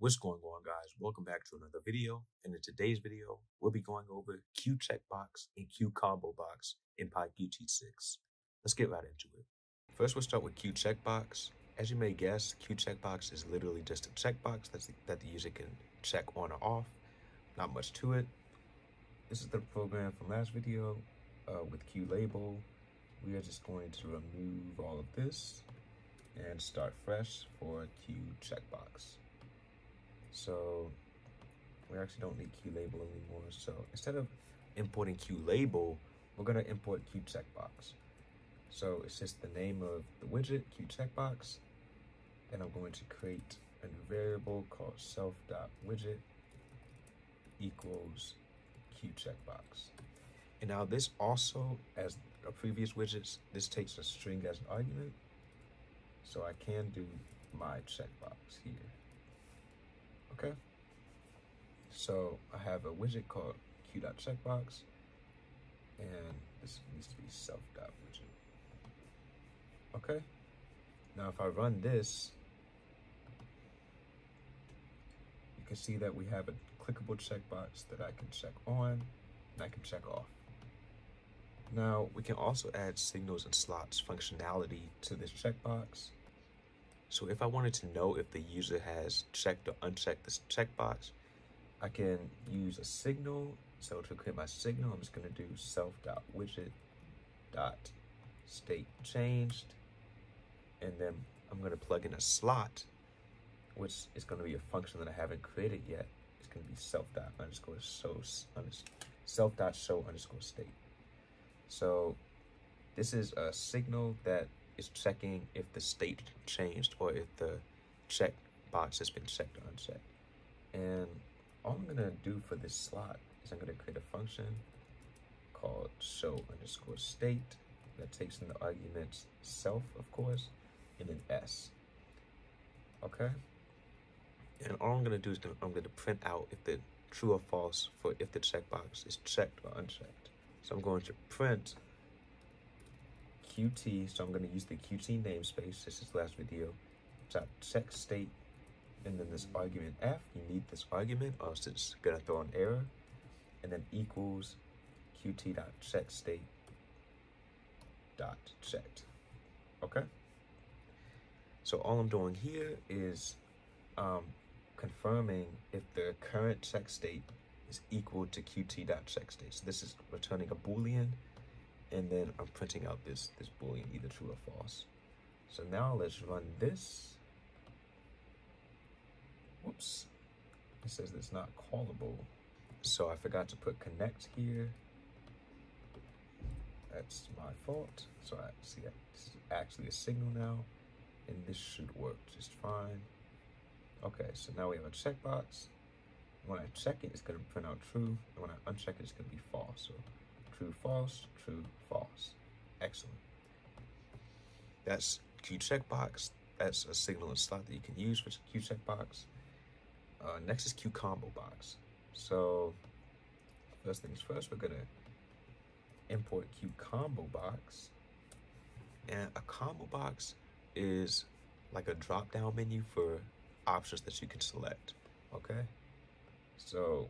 What's going on guys? Welcome back to another video. And in today's video, we'll be going over QCheckBox and QComboBox in PyQt6. Let's get right into it. First, we'll start with QCheckBox. As you may guess, QCheckBox is literally just a checkbox that's the, that the user can check on or off. Not much to it. This is the program from last video uh, with QLabel. We are just going to remove all of this and start fresh for Q checkbox. So we actually don't need QLabel anymore. So instead of importing QLabel, we're gonna import QCheckBox. So it's just the name of the widget, QCheckBox, and I'm going to create a new variable called self.widget equals QCheckBox. And now this also, as our previous widgets, this takes a string as an argument. So I can do my checkbox here. Okay. So I have a widget called QCheckBox and this needs to be self.widget. Okay. Now if I run this, you can see that we have a clickable checkbox that I can check on and I can check off. Now we can also add signals and slots functionality to this checkbox. So if I wanted to know if the user has checked or unchecked this checkbox, I can use a signal. So to create my signal, I'm just going to do self.widget dot state changed. And then I'm going to plug in a slot, which is going to be a function that I haven't created yet. It's going to be self dot underscore self dot show underscore state. So this is a signal that is checking if the state changed or if the check box has been checked or unchecked. And all I'm gonna do for this slot is I'm gonna create a function called show underscore state that takes in the arguments self, of course, and then s. Okay? And all I'm gonna do is I'm gonna print out if the true or false for if the checkbox is checked or unchecked. So I'm going to print Qt, so I'm going to use the Qt namespace, this is last video, dot check state, and then this argument f, you need this argument, or else it's going to throw an error, and then equals qt dot check state dot checked. Okay? So all I'm doing here is um, confirming if the current check state is equal to qt dot state. So this is returning a boolean and then I'm printing out this, this boolean, either true or false. So now let's run this. Whoops, it says it's not callable. So I forgot to put connect here. That's my fault. So I see it's actually a signal now, and this should work just fine. Okay, so now we have a checkbox. When I check it, it's gonna print out true, and when I uncheck it, it's gonna be false. So true, false, true, false. Excellent. That's QCheckBox. That's a signal and slot that you can use for QCheckBox. Uh, next is QComboBox. So first things first, we're gonna import Q combo box. And a combo box is like a drop down menu for options that you can select. Okay. So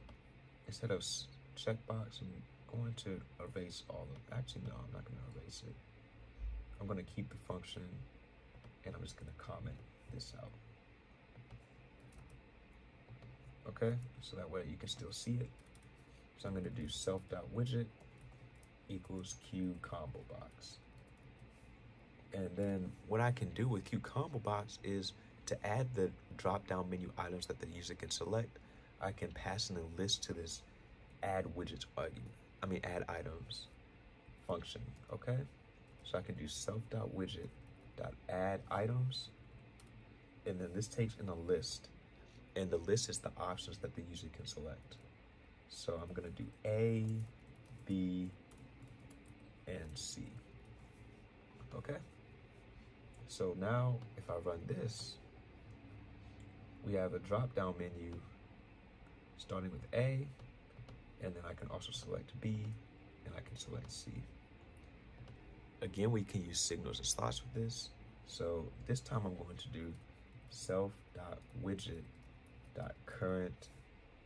instead of checkbox, I'm going to erase all of, actually no, I'm not going to erase it. I'm going to keep the function and I'm just going to comment this out. Okay, so that way you can still see it. So I'm going to do self.widget equals QComboBox. And then what I can do with QComboBox is to add the drop down menu items that the user can select, I can pass in a list to this add widgets argument. I mean add items function, okay? So I can do self.widget dot add items and then this takes in a list and the list is the options that the user can select. So I'm gonna do A, B, and C. Okay? So now if I run this, we have a drop down menu starting with A, and then I can also select B, and I can select C. Again, we can use signals and slots with this. So this time I'm going to do self.widget dot current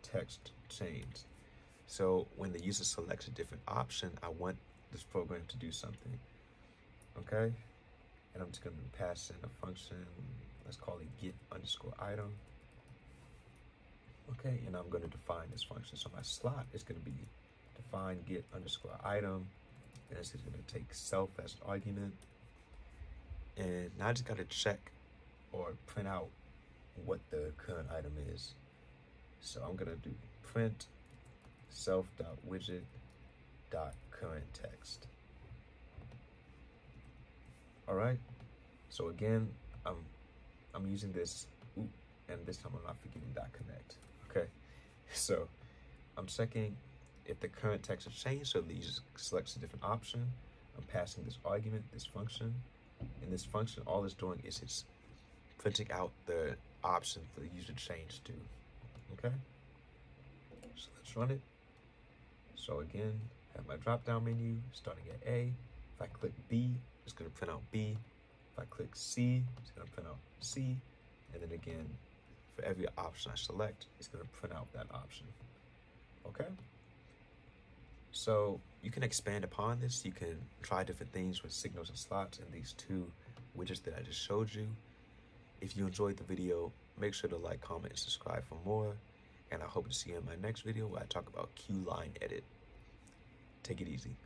text change. So when the user selects a different option, I want this program to do something. Okay? And I'm just going to pass in a function. Let's call it get underscore item. Okay, and I'm going to define this function. So my slot is going to be define get underscore item. And this is going to take self as an argument. And now I just got to check or print out what the current item is. So I'm going to do print self.widget dot current text. All right. So again, I'm I'm using this, ooh, and this time I'm not forgetting dot connect. Okay. So I'm checking if the current text has changed. So the user selects a different option. I'm passing this argument, this function. And this function, all it's doing is it's printing out the option for the user to change to. Okay. So let's run it. So again, I have my drop down menu starting at A. If I click B, it's going to print out B. If I click C, it's going to print out C. And then again, for every option I select, it's going to print out that option. Okay? So you can expand upon this. You can try different things with signals and slots and these two widgets that I just showed you. If you enjoyed the video, make sure to like, comment, and subscribe for more. And I hope to see you in my next video where I talk about Q-line edit. Take it easy.